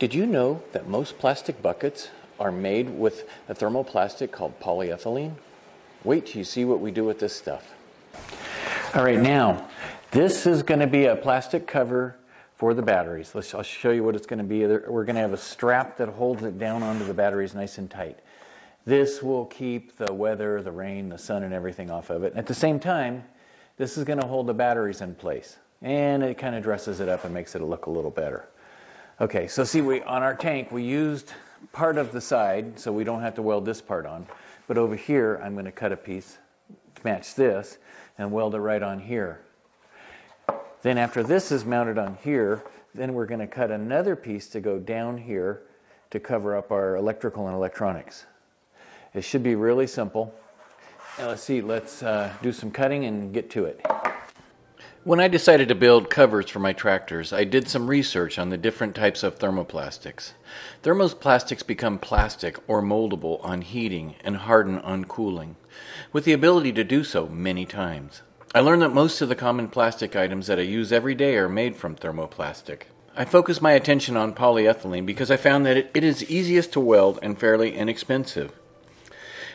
Did you know that most plastic buckets are made with a thermoplastic called polyethylene? Wait till you see what we do with this stuff. All right, now, this is going to be a plastic cover for the batteries. Let's, I'll show you what it's going to be. We're going to have a strap that holds it down onto the batteries nice and tight. This will keep the weather, the rain, the sun, and everything off of it. At the same time, this is going to hold the batteries in place. And it kind of dresses it up and makes it look a little better. Okay, so see, we on our tank, we used part of the side, so we don't have to weld this part on. But over here, I'm going to cut a piece to match this and weld it right on here. Then after this is mounted on here, then we're going to cut another piece to go down here to cover up our electrical and electronics. It should be really simple. Now let's see, let's uh, do some cutting and get to it. When I decided to build covers for my tractors, I did some research on the different types of thermoplastics. Thermoplastics become plastic or moldable on heating and harden on cooling, with the ability to do so many times. I learned that most of the common plastic items that I use every day are made from thermoplastic. I focused my attention on polyethylene because I found that it, is easiest to weld and fairly inexpensive.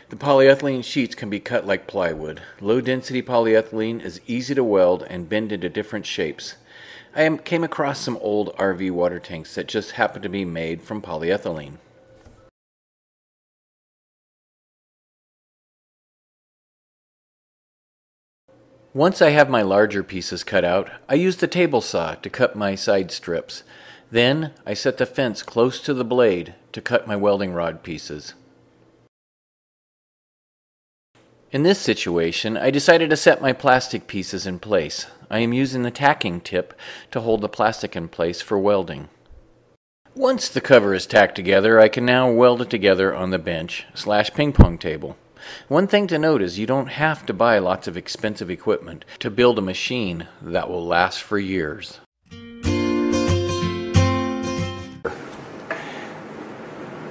The polyethylene sheets can be cut like plywood. Low density polyethylene is easy to weld and bend into different shapes. I came across some old RV water tanks that just happened to be made from polyethylene. Once I have my larger pieces cut out, I use the table saw to cut my side strips. Then I set the fence close to the blade to cut my welding rod pieces. In this situation, I decided to set my plastic pieces in place. I am using the tacking tip to hold the plastic in place for welding. Once the cover is tacked together, I can now weld it together on the bench slash ping pong table. One thing to note is you don't have to buy lots of expensive equipment to build a machine that will last for years.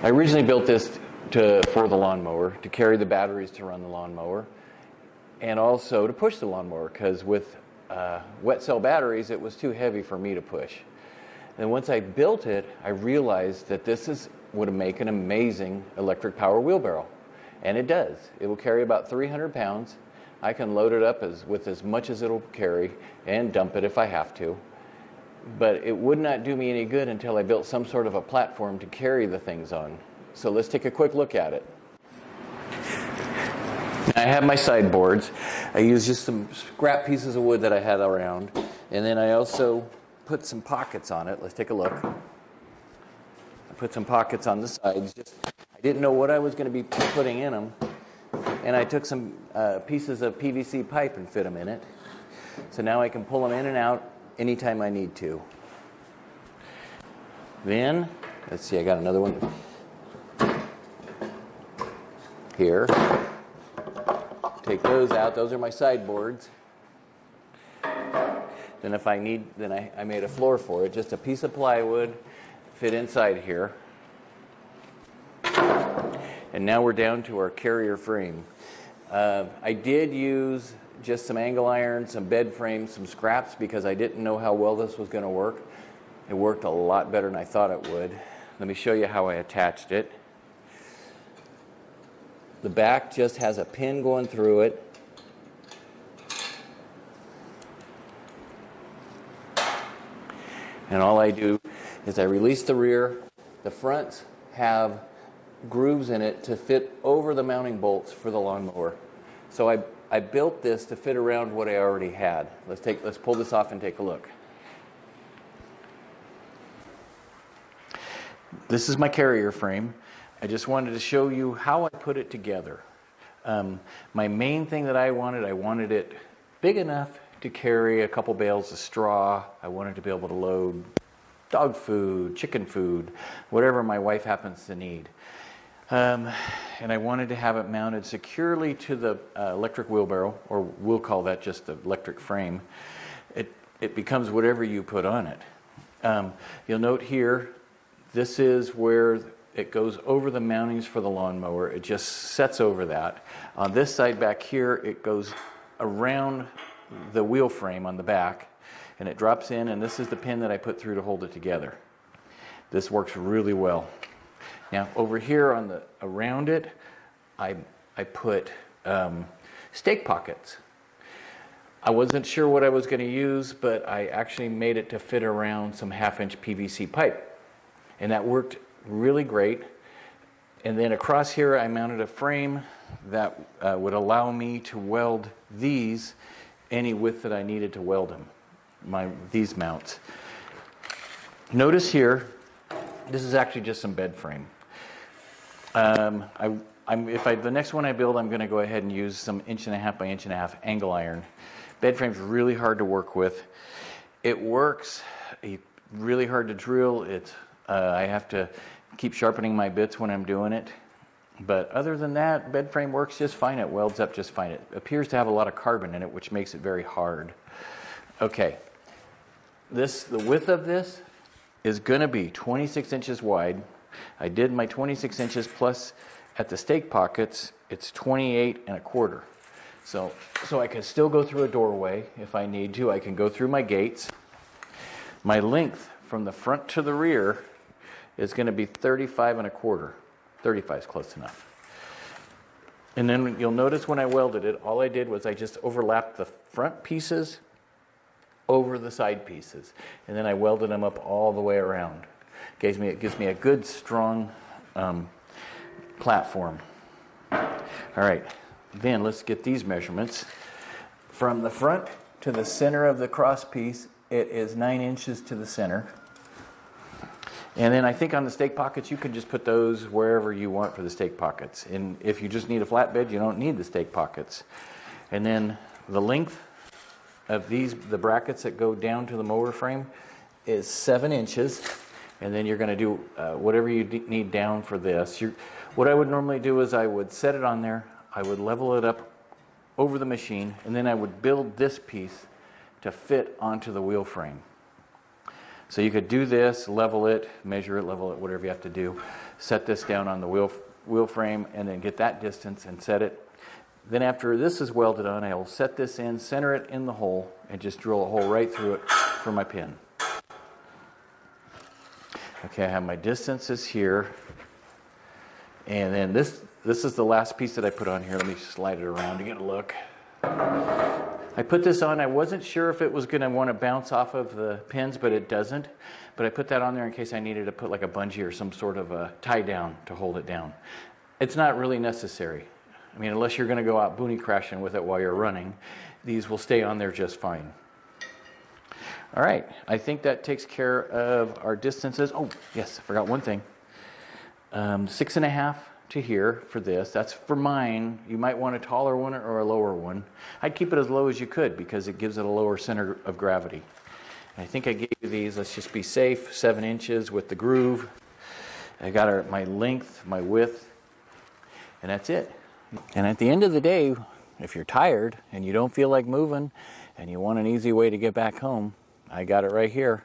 I originally built this to, for the lawnmower, to carry the batteries to run the lawnmower, and also to push the lawnmower because with uh, wet cell batteries, it was too heavy for me to push. And once I built it, I realized that this is, would make an amazing electric power wheelbarrow. And it does. It will carry about 300 pounds. I can load it up as, with as much as it'll carry and dump it if I have to. But it would not do me any good until I built some sort of a platform to carry the things on. So let's take a quick look at it. I have my sideboards. I use just some scrap pieces of wood that I had around. And then I also put some pockets on it. Let's take a look. I put some pockets on the sides. Just, I didn't know what I was going to be putting in them. And I took some uh, pieces of PVC pipe and fit them in it. So now I can pull them in and out anytime I need to. Then, let's see, I got another one here. Take those out. Those are my sideboards. Then if I need, then I, I made a floor for it. Just a piece of plywood fit inside here. And now we're down to our carrier frame. Uh, I did use just some angle iron, some bed frames, some scraps because I didn't know how well this was going to work. It worked a lot better than I thought it would. Let me show you how I attached it. The back just has a pin going through it. And all I do is I release the rear. The fronts have grooves in it to fit over the mounting bolts for the lawnmower. So I, I built this to fit around what I already had. Let's, take, let's pull this off and take a look. This is my carrier frame. I just wanted to show you how I put it together. Um, my main thing that I wanted, I wanted it big enough to carry a couple bales of straw. I wanted to be able to load dog food, chicken food, whatever my wife happens to need. Um, and I wanted to have it mounted securely to the uh, electric wheelbarrow, or we'll call that just the electric frame. It, it becomes whatever you put on it. Um, you'll note here, this is where it goes over the mountings for the lawnmower. It just sets over that. On this side back here, it goes around the wheel frame on the back and it drops in and this is the pin that I put through to hold it together. This works really well. Now over here on the around it, I I put um, stake pockets. I wasn't sure what I was going to use, but I actually made it to fit around some half-inch PVC pipe, and that worked really great. And then across here, I mounted a frame that uh, would allow me to weld these any width that I needed to weld them. My these mounts. Notice here, this is actually just some bed frame. Um, I, I'm, if I, the next one I build, I'm going to go ahead and use some inch and a half by inch and a half angle iron. Bed frame's really hard to work with. It works, eh, really hard to drill. It's, uh, I have to keep sharpening my bits when I'm doing it. But other than that, bed frame works just fine. It welds up just fine. It appears to have a lot of carbon in it, which makes it very hard. Okay, this the width of this is going to be 26 inches wide. I did my 26 inches plus at the stake pockets, it's 28 and a quarter. So, so I can still go through a doorway if I need to. I can go through my gates. My length from the front to the rear is going to be 35 and a quarter. 35 is close enough. And then you'll notice when I welded it, all I did was I just overlapped the front pieces over the side pieces. And then I welded them up all the way around. Gives me, it gives me a good, strong um, platform. All right, then let's get these measurements. From the front to the center of the cross piece, it is nine inches to the center. And then I think on the stake pockets, you can just put those wherever you want for the stake pockets. And if you just need a flatbed, you don't need the stake pockets. And then the length of these, the brackets that go down to the mower frame is seven inches. And then you're going to do uh, whatever you need down for this. You're, what I would normally do is I would set it on there, I would level it up over the machine, and then I would build this piece to fit onto the wheel frame. So you could do this, level it, measure it, level it, whatever you have to do. Set this down on the wheel, wheel frame and then get that distance and set it. Then after this is welded on, I will set this in, center it in the hole, and just drill a hole right through it for my pin. Okay, I have my distances here. And then this, this is the last piece that I put on here. Let me slide it around to get a look. I put this on. I wasn't sure if it was going to want to bounce off of the pins, but it doesn't. But I put that on there in case I needed to put like a bungee or some sort of a tie down to hold it down. It's not really necessary. I mean, unless you're going to go out boonie crashing with it while you're running, these will stay on there just fine. All right, I think that takes care of our distances. Oh, yes, I forgot one thing. Um, six and a half to here for this. That's for mine. You might want a taller one or a lower one. I'd keep it as low as you could because it gives it a lower center of gravity. I think I gave you these, let's just be safe, seven inches with the groove. I got our, my length, my width, and that's it. And at the end of the day, if you're tired and you don't feel like moving and you want an easy way to get back home, I got it right here.